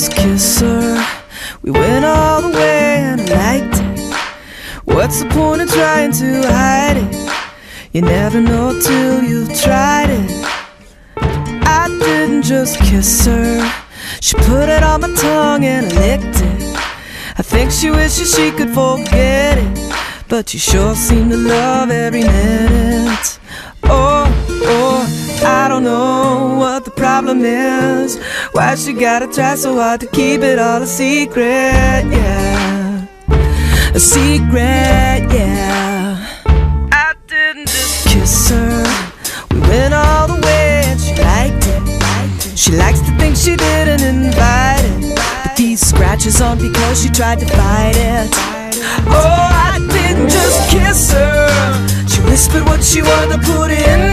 just kiss her. We went all the way and I liked it. What's the point of trying to hide it? You never know till you've tried it. I didn't just kiss her. She put it on my tongue and I licked it. I think she wishes she could forget it. But you sure seem to love every minute. Oh, oh, I don't know what the problem is. Why she gotta try so hard to keep it all a secret, yeah. A secret, yeah. I didn't just kiss her. We went all the way and she liked it. She likes to think she didn't invite it. But these scratches on because she tried to fight it. Oh, I didn't just kiss her. She whispered what she wanted to put in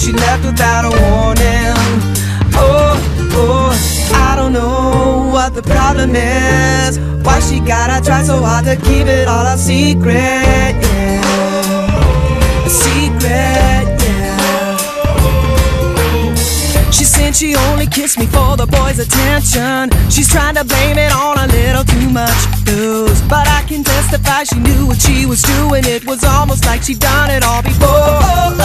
she left without a warning. Oh, oh, I don't know what the problem is. Why she gotta try so hard to keep it all a secret, yeah. A secret, yeah. She's saying she only kissed me for the boys' attention. She's trying to blame it on a little too much booze. But I can testify she knew what she was doing. It was almost like she'd done it all before.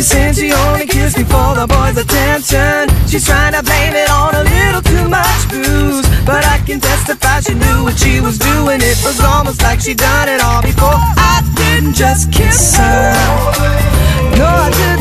She said she only kissed me for the boys' attention. She's trying to blame it on a little too much booze. But I can testify she knew what she was doing. It was almost like she'd done it all before. I didn't just kiss her. No, I didn't